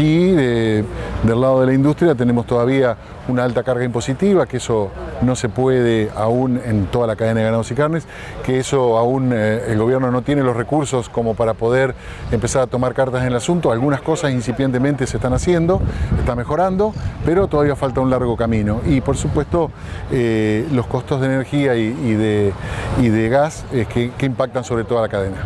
Sí, del lado de la industria tenemos todavía una alta carga impositiva, que eso no se puede aún en toda la cadena de ganados y carnes, que eso aún eh, el gobierno no tiene los recursos como para poder empezar a tomar cartas en el asunto. Algunas cosas incipientemente se están haciendo, está mejorando, pero todavía falta un largo camino. Y por supuesto eh, los costos de energía y, de, de, gas eh, que impactan sobre toda la cadena.